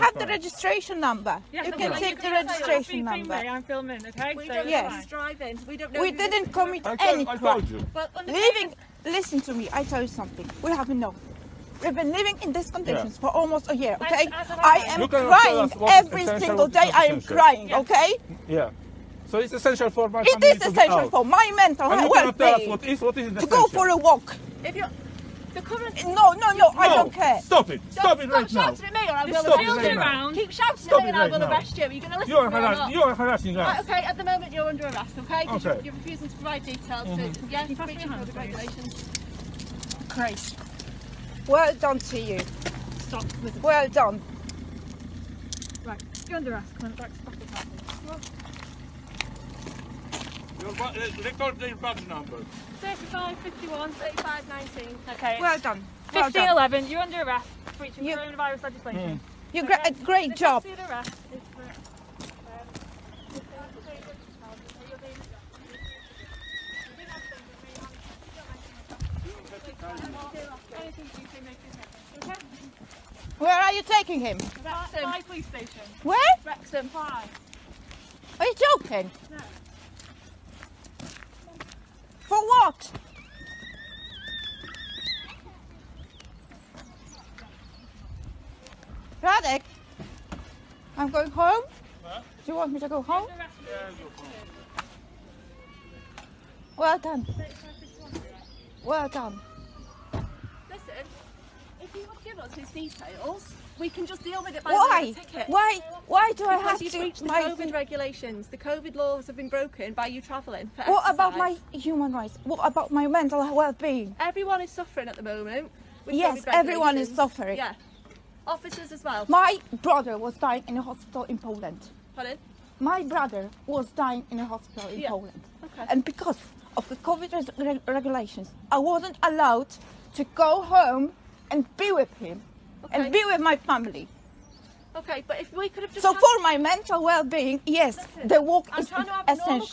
have the registration number. Yes, you can take the registration number. I'm filming, okay? We so don't Yes. know fine. who's driving. We don't know. We didn't commit any crime. told you. Well, under Living, listen to me. I tell you something. We have enough. We've been living in these conditions for almost a year. Okay, as have I I. am You cannot tell crying us what is every single day. I am crying. Yes. Okay, Yeah. So it's essential for my it family is to be essential for my mental And you cannot tell us well-being what is what is to go for a walk. If you're the current. No, no, no. I don't care. Stop it. Stop it right now. shouting at me or I will arrest you. right around. Keep shouting Stop at me it and I right will now. arrest you. Are you going to listen You are, to me or harass- not? you are harassing us. Right, okay, at the moment you're under arrest, okay? Because Okay. you're, you're refusing to provide details. So, mm-hmm. yeah, you pass me breaching your hand, code regulations. Christ. Well done to you. Stop, listen. Well done. Right, you're under arrest. Come on, back, back to record their badge number. 35, 51. 35, 19. Okay. Well done. Well 50, done. 11, you're under arrest for breaching You- coronavirus legislation. You gra- a great The job. custody arrest is for, um, Where are you taking him? Wrexham. Fly police station. Where? Wrexham. Fly. Are you joking? No. For what? Radek, I'm going home. Do you want me to go home? Well done. Well done. Give us his details, we can just deal with it by Why? ticket. Why? Why do I Because have you've to? breached the my- COVID regulations. The COVID laws have been broken by you travelling. what about my human rights? What about my mental well-being? Everyone is suffering at the moment. Yes, everyone is suffering. Yeah. Officers as well. My brother was dying in a hospital in Poland. Pardon? My brother was dying in a hospital in Yeah. Poland. Okay. And because of the COVID regulations, I wasn't allowed to go home and be with him Okay. and be with my family. Okay, but if we could have just So for my mental well-being, yes, the walk I'm is trying to have essential.